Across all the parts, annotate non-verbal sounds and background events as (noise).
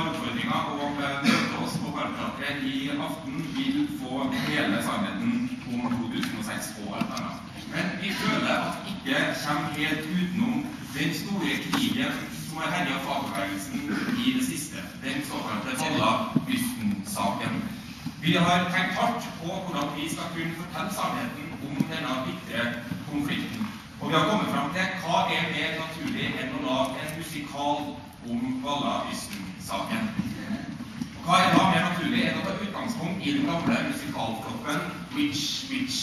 tar oppfordringa og møter oss på Parkteatret i aften, vil få hele sannheten om 2006 og alt. Men vi føler at vi ikke kommer helt utenom den store krigen som har herja fagbevegelsen i det siste. Den såkalte Valla-Bysten-saken. Vi har tenkt hardt på hvordan vi skal kunne fortelle sannheten om denne viktige konflikten. Og vi har kommet fram til hva er mer naturlig enn å lage en musikal om Valla-Ysten-saken. Hva er da mer naturlig enn å ta utgangspunkt i den gamle musikalflokken Witch Witch?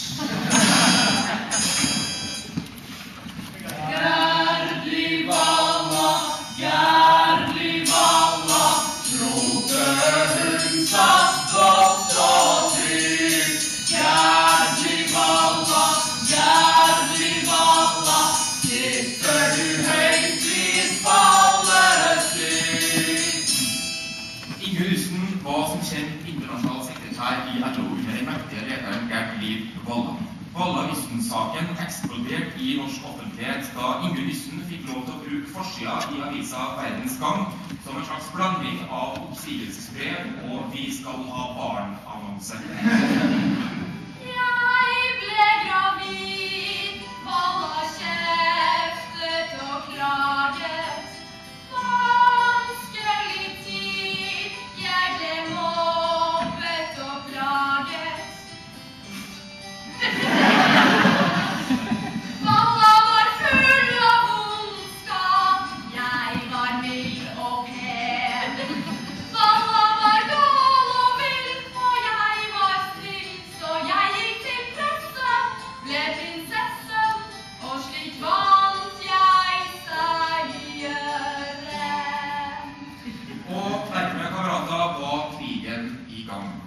(laughs) Inge Rusten var som kjent internasjonal sekretær i LO under den mektige lederen Gerd Liv Valla. Valla-Ysten-saken eksploderte i norsk offentlighet da Inge Rusten fikk lov til å bruke forsida i avisa Verdens Gang som en slags blanding av oppsigelsesbrev og Vi skal ha barn-annonse. Krigen i gang.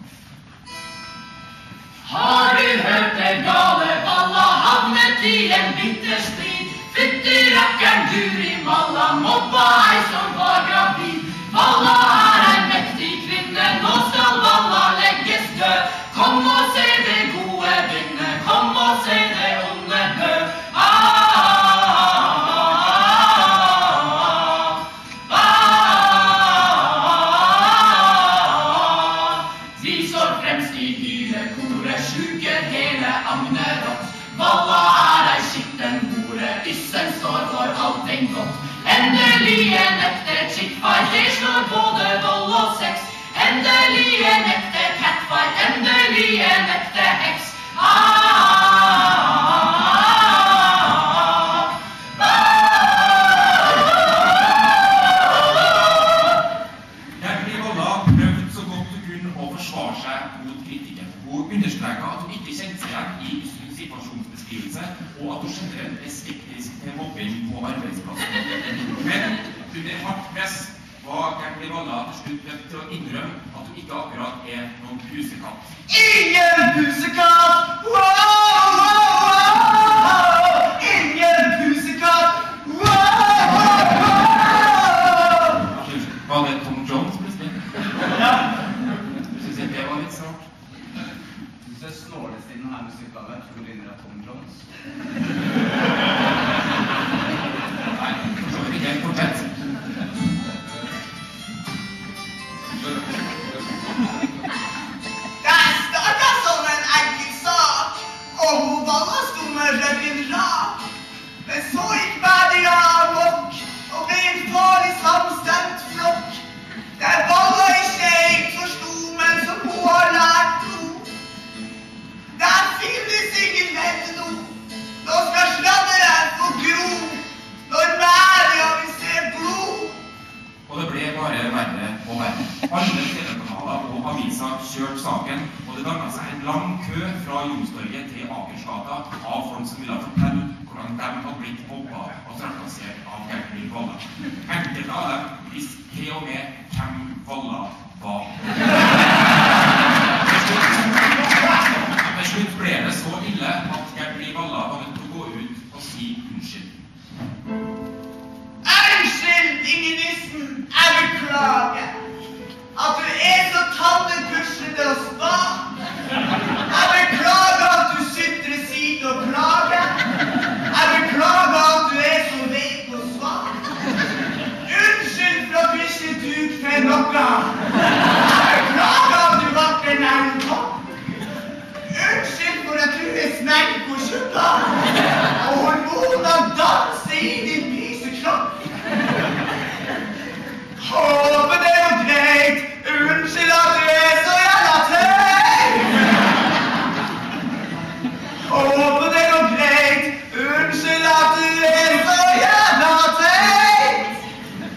Har du hørt det gale Valla havnet i en bitter strid? Fytti rakkeren Guri malla, mobba fremst i hylekoret, sluker hele agnerått. Valla er ei skitten hore, yssen står for allting godt. Endelig en ekte chickfight, det slår både vold og sex. Endelig en ekte catfight, en ekte heks. Ah, Hun understreka at hun ikke kjente seg igjen i Ystens situasjonsbeskrivelse, og at hun generelt er skeptisk til mobbing på arbeidsplassen. Men under hardt press var Liv Valla til slutt nødt til å innrømme at hun ikke akkurat er noen pusekatt. Ingen pusekatt! Wow, Hvis det snåleste i denne musikkdagen, tror du det er Tom Jones? Nei, for Alle TV-kanaler og aviser kjørte saken, og det danna seg en lang kø fra Youngstorget til Akersgata av folk som ville fortelle hvordan de hadde blitt mobba og trakassert av Gertrud Walla. Enkelte av dem visste til og med hvem Valla var. Til slutt ble det så ille at Gertrud Walla var nødt til å gå ut og si unnskyld. Unnskyld, Inge Nissen, jeg beklager at du er så tannepuslete og spa. Jeg beklager at du sitter i siden og klager. Jeg beklager at du er så veik og svak. Unnskyld for at vi ikke tok for noe. Jeg beklager at du ble en elgkopp. Unnskyld for at du er smekk på tjukk.